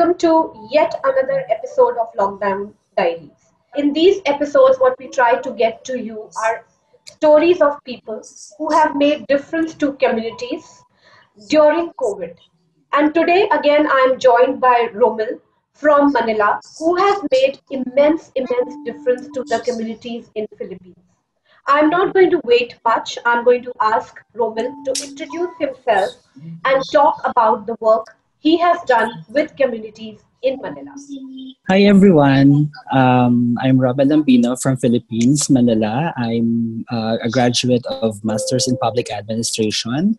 welcome to yet another episode of Lockdown Diaries. In these episodes, what we try to get to you are stories of people who have made difference to communities during COVID. And today, again, I am joined by Rommel from Manila, who has made immense, immense difference to the communities in Philippines. I'm not going to wait much. I'm going to ask Rommel to introduce himself and talk about the work he has done with communities in Manila. Hi everyone. Um, I'm Rommel Lambino from Philippines, Manila. I'm uh, a graduate of Masters in Public Administration.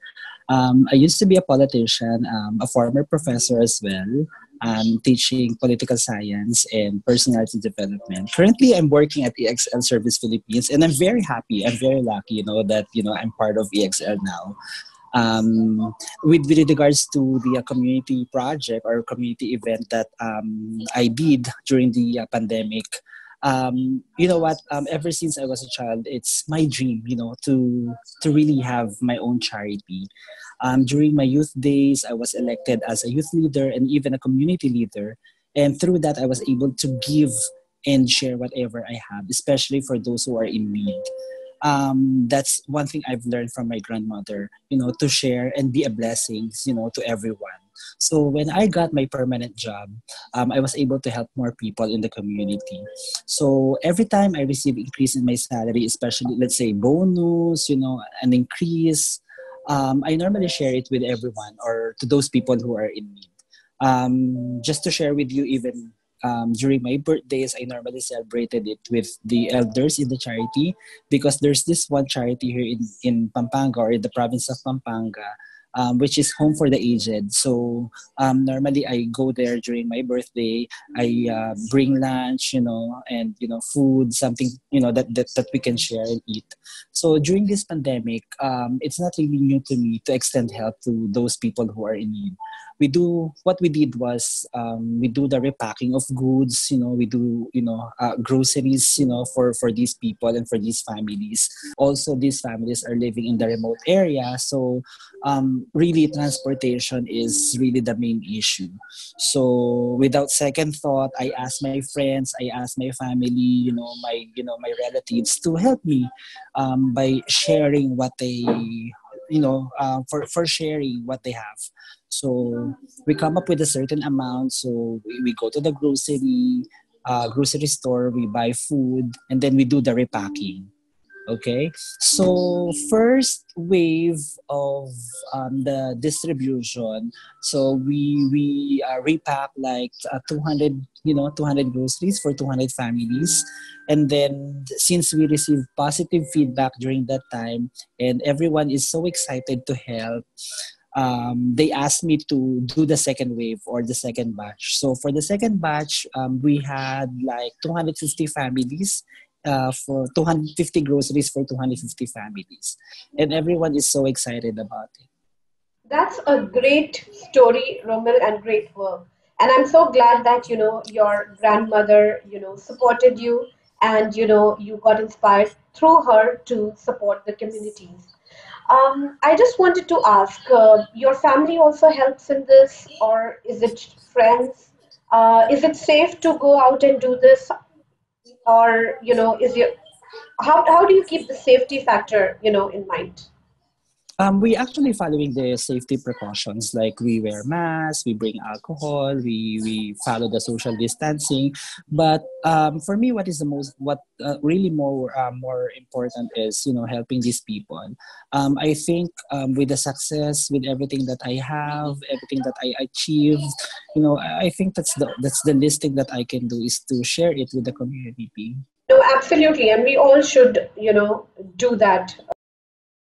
Um, I used to be a politician, um, a former professor as well, I'm teaching political science and personality development. Currently, I'm working at EXL Service Philippines, and I'm very happy. I'm very lucky, you know, that you know I'm part of EXL now um, with, with regards to the uh, community project or community event that um, I did during the uh, pandemic, um, you know what? Um, ever since I was a child, it's my dream, you know, to to really have my own charity. Um, during my youth days, I was elected as a youth leader and even a community leader, and through that, I was able to give and share whatever I have, especially for those who are in need um, that's one thing I've learned from my grandmother, you know, to share and be a blessing, you know, to everyone. So when I got my permanent job, um, I was able to help more people in the community. So every time I receive increase in my salary, especially let's say bonus, you know, an increase, um, I normally share it with everyone or to those people who are in need. Um, just to share with you, even um, during my birthdays, I normally celebrated it with the elders in the charity because there's this one charity here in, in Pampanga or in the province of Pampanga um, which is home for the aged. So um, normally I go there during my birthday. I uh, bring lunch, you know, and you know, food, something you know that that, that we can share and eat. So during this pandemic, um, it's not really new to me to extend help to those people who are in need. We do what we did was um, we do the repacking of goods. You know, we do you know uh, groceries. You know, for for these people and for these families. Also, these families are living in the remote area, so um, really transportation is really the main issue. So without second thought, I asked my friends, I asked my family, you know, my you know my relatives to help me um, by sharing what they you know uh, for for sharing what they have. So we come up with a certain amount. So we, we go to the grocery uh, grocery store, we buy food, and then we do the repacking Okay, so first wave of um, the distribution. So we we uh, repack like uh, 200, you know, 200 groceries for 200 families, and then since we received positive feedback during that time, and everyone is so excited to help. Um, they asked me to do the second wave or the second batch. So for the second batch, um, we had like 250 families uh, for 250 groceries for 250 families. And everyone is so excited about it. That's a great story, Rommel, and great work. And I'm so glad that, you know, your grandmother, you know, supported you and, you know, you got inspired through her to support the communities. Um, I just wanted to ask, uh, your family also helps in this or is it friends? Uh, is it safe to go out and do this or you know is your how, how do you keep the safety factor you know in mind um, we actually following the safety precautions like we wear masks, we bring alcohol, we, we follow the social distancing. But um, for me, what is the most, what uh, really more uh, more important is you know helping these people. Um, I think um, with the success, with everything that I have, everything that I achieved, you know, I think that's the that's the least thing that I can do is to share it with the community. No, absolutely, and we all should you know do that.